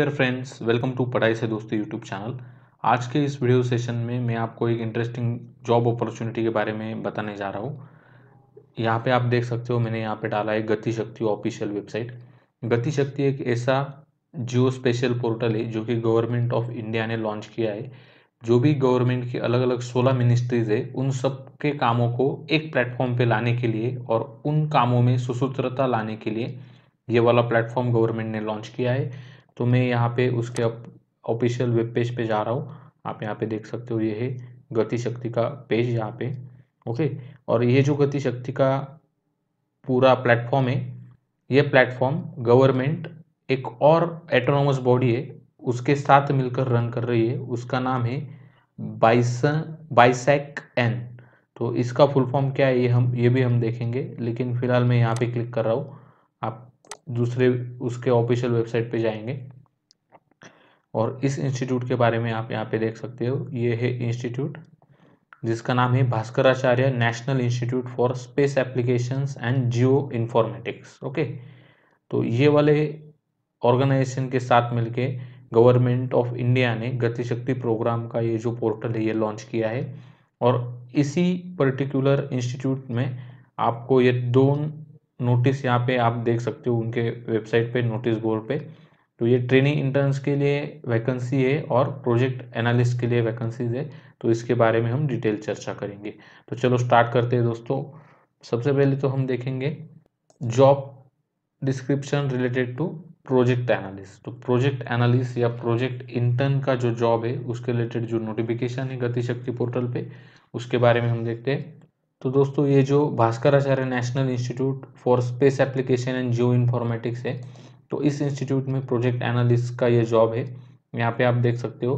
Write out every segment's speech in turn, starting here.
Dear friends welcome to पढ़ाई से दोस्तों यूट्यूब चैनल आज के इस वीडियो सेशन में मैं आपको एक इंटरेस्टिंग जॉब अपॉर्चुनिटी के बारे में बताने जा रहा हूँ। यहाँ पे आप देख सकते हो, मैंने यहाँ पे डाला है गति शक्ति ऑफिशियल वेबसाइट गति शक्ति एक ऐसा जियो स्पेशल पोर्टल है, जो कि गवर्नमेंट ऑफ़ इंडिया ने लॉन्च किया है। जो भी गवर्नमेंट की अलग अलग सोलह मिनिस्ट्रीज है, उन सब के कामों को एक प्लेटफॉर्म पे लाने के लिए और उन कामों में सुसूत्रता लाने के लिए ये वाला प्लेटफॉर्म गवर्नमेंट ने लॉन्च किया है। तो मैं यहाँ पे उसके ऑफिशियल वेब पेज पे जा रहा हूँ। आप यहाँ पे देख सकते हो ये है गति शक्ति का पेज यहाँ पे ओके और ये जो गति शक्ति का पूरा प्लेटफॉर्म है, ये प्लेटफॉर्म गवर्नमेंट एक और एटोनोमस बॉडी है, उसके साथ मिलकर रन कर रही है। उसका नाम है बाइसन बाइसैक एन तो इसका फुल फॉर्म क्या है, ये हम, ये भी हम देखेंगे, लेकिन फ़िलहाल मैं यहाँ पे क्लिक कर रहा हूँ। आप दूसरे उसके ऑफिशियल वेबसाइट पे जाएँगे। और इस इंस्टीट्यूट के बारे में आप यहाँ पे देख सकते हो। ये है इंस्टीट्यूट जिसका नाम है Bhaskaracharya national institute for space applications and geo informatics okay? तो ये वाले ऑर्गेनाइजेशन के साथ मिलके गवर्नमेंट ऑफ़ इंडिया ने गतिशक्ति प्रोग्राम का ये जो पोर्टल है, ये लॉन्च किया है। और इसी पर्टिकुलर इंस्टीट्यूट में आपको ये दो नोटिस यहाँ पे आप देख सकते हो उनके वेबसाइट पे, नोटिस बोर्ड पे। तो ये ट्रेनिंग इंटर्न्स के लिए वैकेंसी है और प्रोजेक्ट एनालिस्ट के लिए वैकेंसीज है तो इसके बारे में हम डिटेल चर्चा करेंगे। तो चलो स्टार्ट करते हैं दोस्तों। सबसे पहले तो हम देखेंगे job description related to project analyst. तो प्रोजेक्ट एनालिस्ट या प्रोजेक्ट इंटर्न का जो जॉब है, उसके रिलेटेड जो नोटिफिकेशन है गतिशक्ति पोर्टल पे, उसके बारे में हम देखते हैं। तो दोस्तों, ये जो Bhaskaracharya national institute for space application and geo informatics है तो इस इंस्टीट्यूट में प्रोजेक्ट एनालिस्ट का ये जॉब है। यहाँ पे आप देख सकते हो,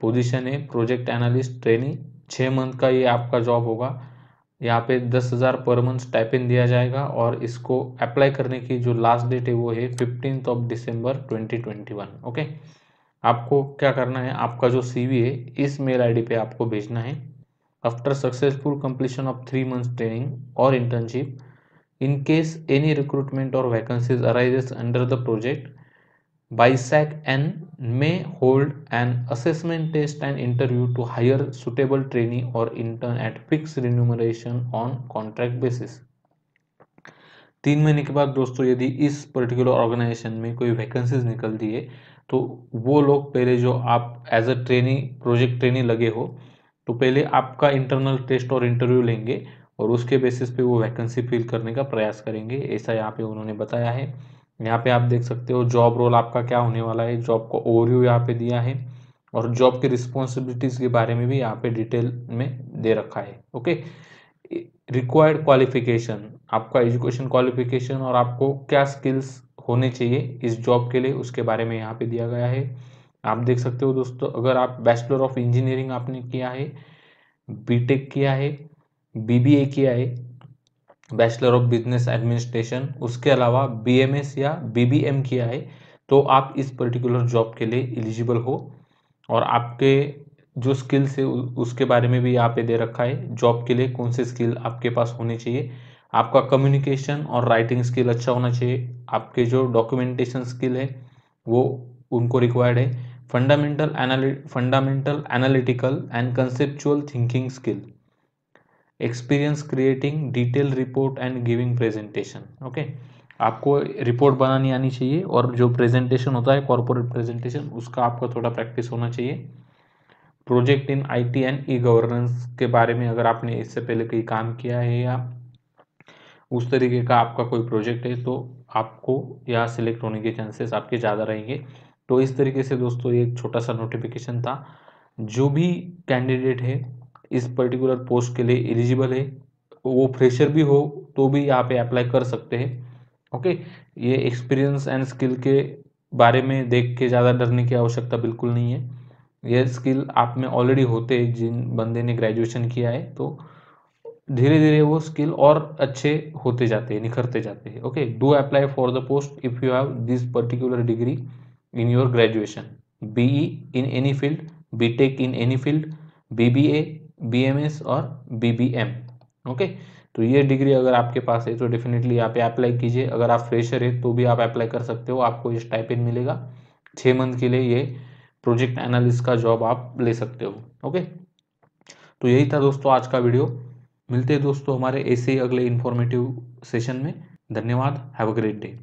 पोजीशन है प्रोजेक्ट एनालिस्ट ट्रेनिंग। छः मंथ का ये आपका जॉब होगा। यहाँ पे दस हज़ार पर मंथ स्टाइपेंड दिया जाएगा और इसको अप्लाई करने की जो लास्ट डेट है वो है फिफ्टींथ ऑफ़ दिसंबर 2021 ओके? आपको क्या करना है, आपका जो सीवी है, इस मेल आईडी पे आपको भेजना है। After successful completion of three months training और internship in case any recruitment or vacancies arises under the project BISAC N may hold an assessment test and interview to hire suitable trainee or intern at fixed remuneration on contract basis तीन महीने के बाद दोस्तों यदि इस particular organisation में कोई vacancies निकलती है तो वो लोग पहले जो आप as a trainee project trainee लगे हो तो पहले आपका इंटरनल टेस्ट और इंटरव्यू लेंगे और उसके बेसिस पे वो वैकेंसी फिल करने का प्रयास करेंगे, ऐसा यहाँ पे उन्होंने बताया है। यहाँ पे आप देख सकते हो जॉब रोल आपका क्या होने वाला है जॉब को ओवरव्यू यहाँ पे दिया है और जॉब की रिस्पॉन्सिबिलिटीज के बारे में भी यहाँ पे डिटेल में दे रखा है ओके रिक्वायर्ड क्वालिफिकेशन आपका एजुकेशन क्वालिफिकेशन और आपको क्या स्किल्स होने चाहिए इस जॉब के लिए उसके बारे में यहाँ पे दिया गया है। आप देख सकते हो दोस्तों, अगर आप बैचलर ऑफ़ इंजीनियरिंग आपने किया है बीटेक किया है बीबीए किया है बैचलर ऑफ़ बिज़नेस एडमिनिस्ट्रेशन उसके अलावा बीएमएस या बीबीएम किया है तो आप इस पर्टिकुलर जॉब के लिए एलिजिबल हो। और आपके जो स्किल्स है उसके बारे में भी यहाँ पे दे रखा है जॉब के लिए कौन से स्किल आपके पास होने चाहिए। आपका कम्युनिकेशन और राइटिंग स्किल अच्छा होना चाहिए। आपके जो डॉक्यूमेंटेशन स्किल है, वो उनको रिक्वायर्ड है। Fundamental fundamental analytical and conceptual thinking skill experience creating detail report and giving presentation okay आपको रिपोर्ट बनानी आनी चाहिए और जो प्रेजेंटेशन होता है कॉर्पोरेट प्रेजेंटेशन उसका आपका थोड़ा प्रैक्टिस होना चाहिए। Project in IT and e governance के बारे में अगर आपने इससे पहले कहीं काम किया है या उस तरीके का आपका कोई प्रोजेक्ट है तो आपको यहाँ सिलेक्ट होने के चांसेस आपके ज़्यादा रहेंगे। तो इस तरीके से दोस्तों एक छोटा सा नोटिफिकेशन था। जो भी कैंडिडेट है, इस पर्टिकुलर पोस्ट के लिए एलिजिबल है, वो फ्रेशर भी हो तो भी यहाँ पे अप्लाई कर सकते हैं ओके ये एक्सपीरियंस एंड स्किल के बारे में देख के ज़्यादा डरने की आवश्यकता बिल्कुल नहीं है। ये स्किल आप में ऑलरेडी होते हैं, जिन बंदे ने ग्रेजुएशन किया है तो धीरे धीरे वो स्किल और अच्छे होते जाते हैं, निखरते जाते हैं okay do apply for the post if you have this particular degree in your graduation BE in any field BTech in any field BBA BMS और बीबीएम ओके तो ये डिग्री अगर आपके पास है तो डेफिनेटली यहाँ पे अप्लाई कीजिए। अगर आप फ्रेशर है तो भी आप अप्लाई कर सकते हो। आपको ये स्टाइपेंड मिलेगा। छः मंथ के लिए ये प्रोजेक्ट एनालिस्ट का जॉब आप ले सकते हो। ओके तो यही था दोस्तों आज का वीडियो मिलते हैं दोस्तों हमारे ऐसे अगले इन्फॉर्मेटिव सेशन में। धन्यवाद। Have a great day